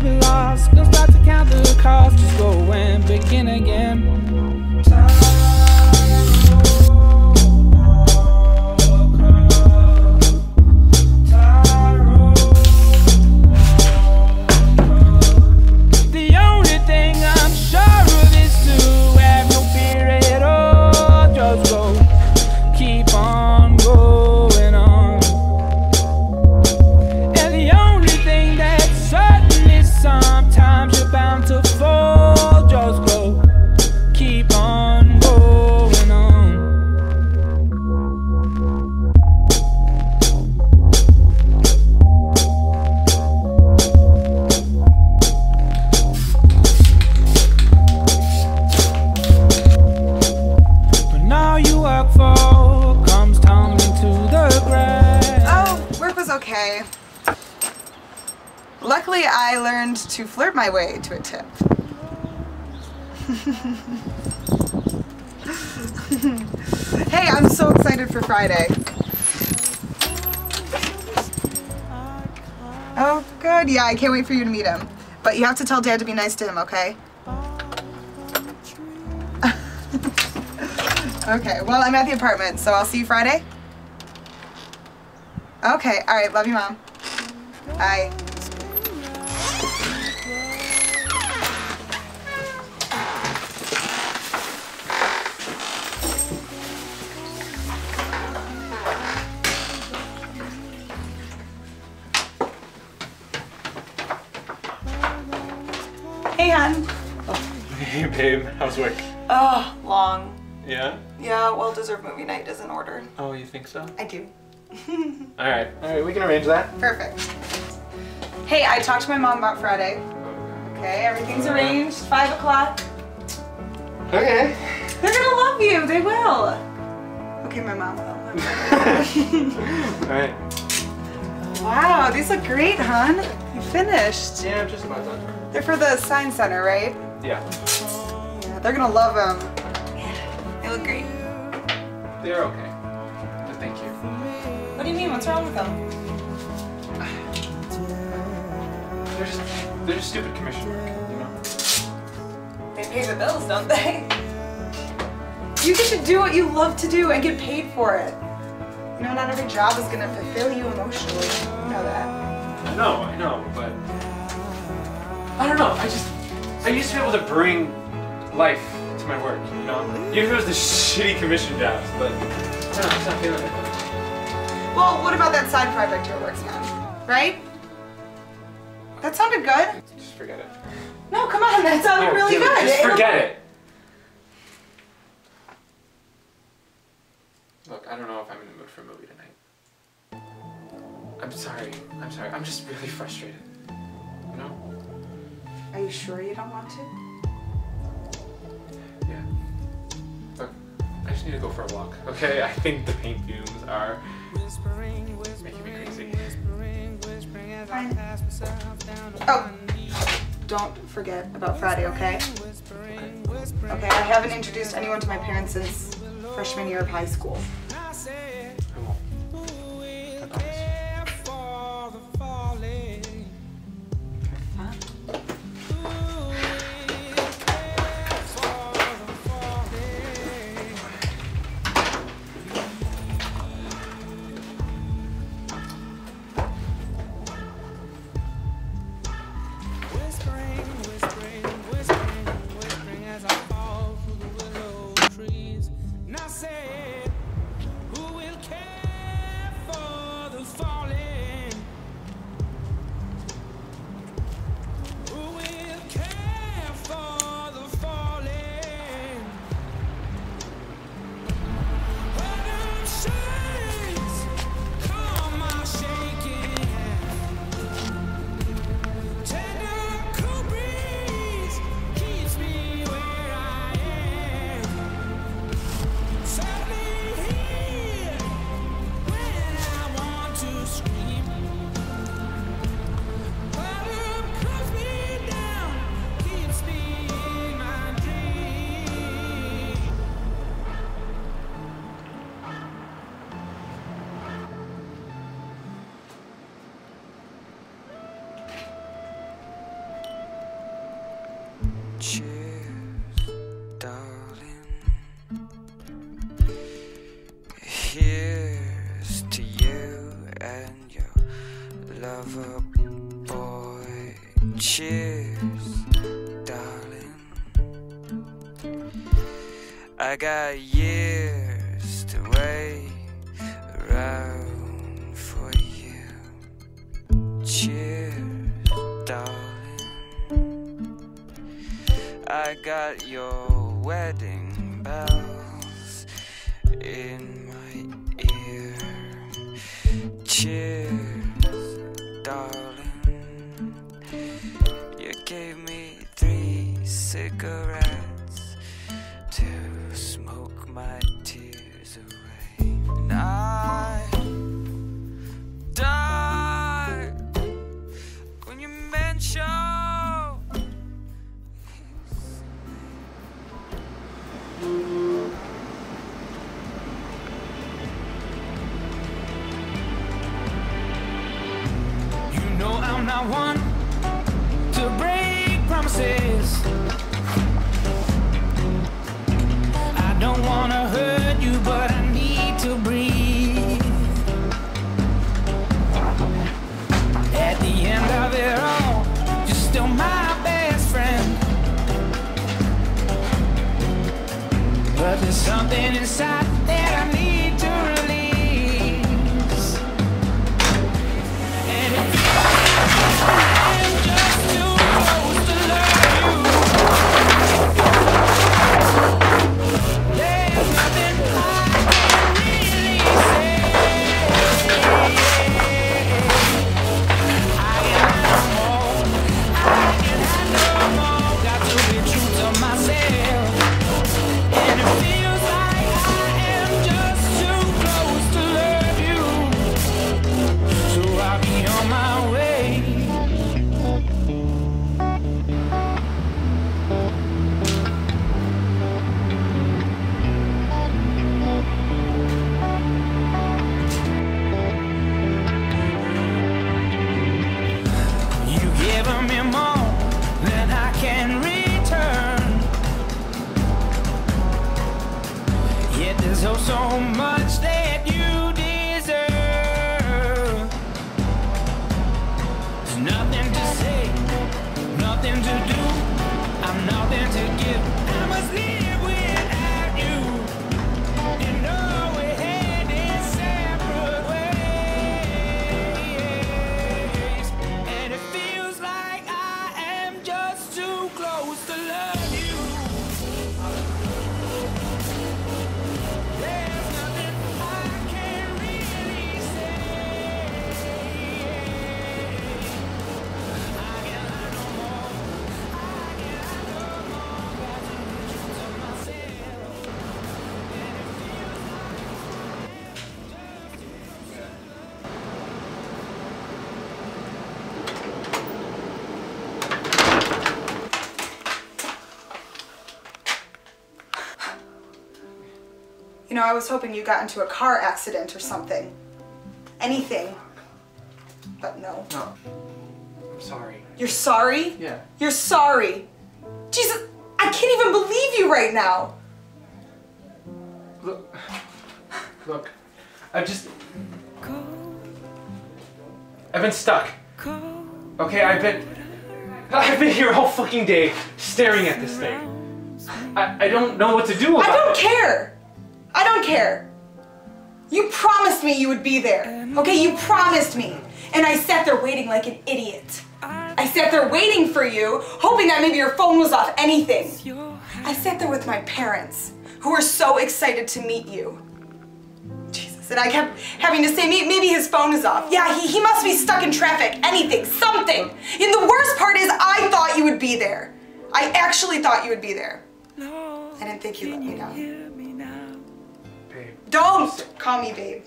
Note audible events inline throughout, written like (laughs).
be lost, don't start to count the cost. Just go and begin again. Luckily, I learned to flirt my way to a tip. (laughs) hey, I'm so excited for Friday. Oh, good. Yeah, I can't wait for you to meet him. But you have to tell Dad to be nice to him, okay? (laughs) okay, well, I'm at the apartment, so I'll see you Friday. Okay, alright, love you, Mom. Bye. Babe, how's? Oh, long. Yeah? Yeah, well deserved movie night is in order. Oh, you think so? I do. (laughs) Alright, alright, we can arrange that. Perfect. Hey, I talked to my mom about Friday. Okay, everything's arranged. Five o'clock. Okay. They're gonna love you. They will. Okay, my mom will. (laughs) (laughs) alright. wow, these look great, hon. You finished. Yeah, I'm just about done. They're for the sign center, right? Yeah. Yeah, they're gonna love them. They look great. They're okay. But thank you. What do you mean? What's wrong with them? They're just they're just stupid commission work, you know? They pay the bills, don't they? You get to do what you love to do and get paid for it. You know, not every job is gonna fulfill you emotionally. You know that. I know, I know, but I don't know, I just I used to be able to bring life to my work, you know? Even if it was the shitty commission jobs, but I don't know, I'm just not feeling it. Well, what about that side project you were working on? Right? That sounded good. Just forget it. No, come on, that sounded No, really good. Just It'll- forget it. Look, I don't know if I'm in the mood for a movie tonight. I'm sorry. I'm sorry. I'm just really (laughs) frustrated. You know? Are you sure you don't want to? Just need to go for a walk. Okay? I think the paint fumes are making me crazy. Oh, don't forget about Friday, okay? Okay, I haven't introduced anyone to my parents since freshman year of high school. Lover boy. Cheers, darling. I got years to wait around for you. Cheers, darling. I got your wedding bells in my ear. Cheers, there's something inside that know, I was hoping you got into a car accident or something. Anything. But no. No. I'm sorry. You're sorry? Yeah. You're sorry. Jesus, I can't even believe you right now. Look. Look. I've just. I've been stuck. Okay, I've been. I've been here all fucking day staring at this thing. I, I don't know what to do about it. I don't it. care. I don't care. You promised me you would be there. Okay, you promised me. And I sat there waiting like an idiot. I sat there waiting for you, hoping that maybe your phone was off anything. I sat there with my parents, who were so excited to meet you. Jesus, and I kept having to say, maybe his phone is off. Yeah, he, he must be stuck in traffic, anything, something. And the worst part is, I thought you would be there. I actually thought you would be there. I didn't think you let me down. Don't call me babe.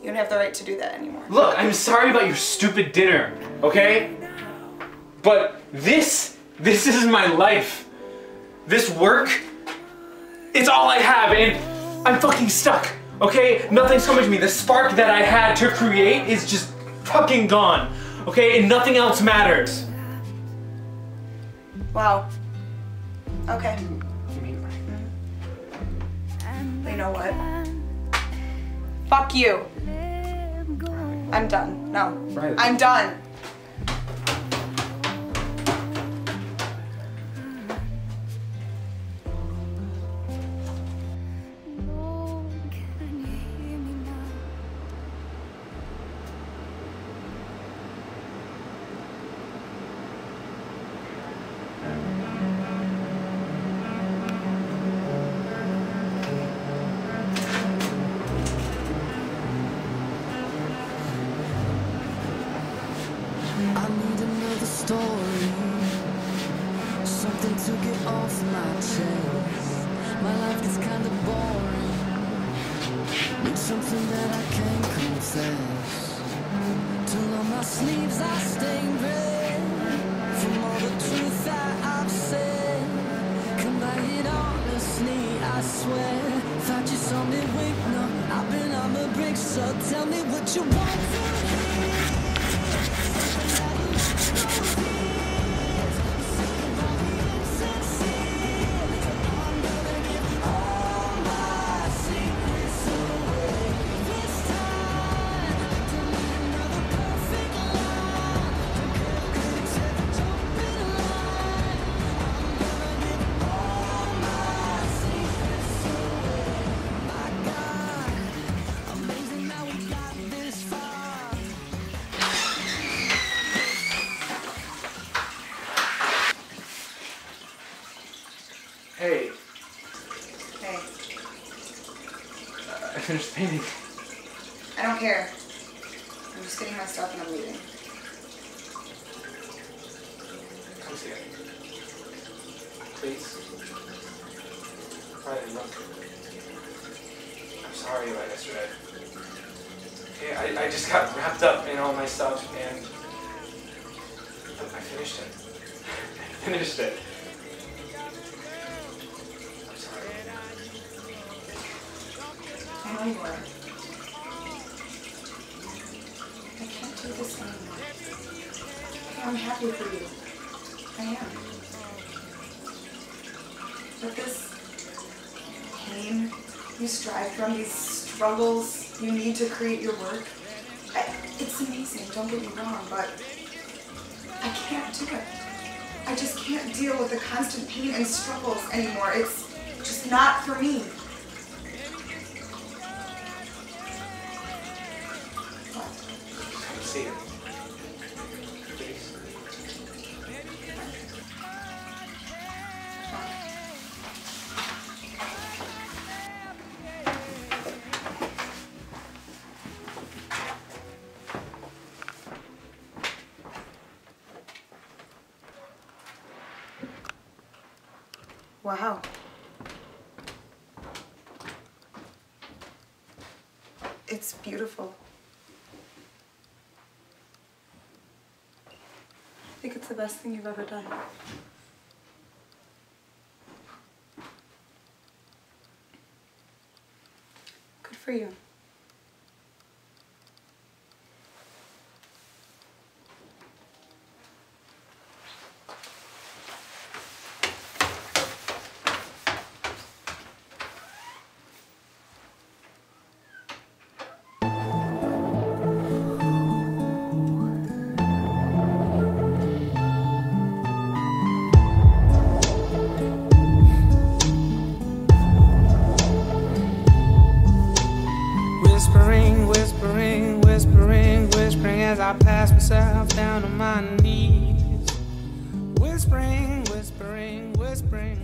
You don't have the right to do that anymore. Look, I'm sorry about your stupid dinner, okay? But this, this is my life. This work, it's all I have, and I'm fucking stuck, okay? Nothing's coming to me. The spark that I had to create is just fucking gone, okay? And nothing else matters. Wow. Okay. You know what? Fuck you. I'm done. No. Riley. I'm done. Something to get off my chest. My life is kinda boring. Need something that I can confess. Till on my sleeves I stain red from all the truth that I've said. Come by it honestly, I swear. Thought you saw me wink, no, I've been on the brink. So tell me what you want to hear. I finished painting. I don't care. I'm just getting my stuff and I'm leaving. Come see it. Please. Riley, look. I'm sorry about yesterday. Okay, I, I just got wrapped up in all my stuff and I finished it. (laughs) I finished it. I'm sorry. You are. I can't do this anymore. I'm happy for you. I am. But this pain you strive from, these struggles you need to create your work, I, it's amazing, don't get me wrong, but I can't do it. I just can't deal with the constant pain and struggles anymore. It's just not for me. Wow. It's beautiful. I think it's the best thing you've ever done. Good for you. As I pass myself down on my knees. Whispering, whispering, whispering.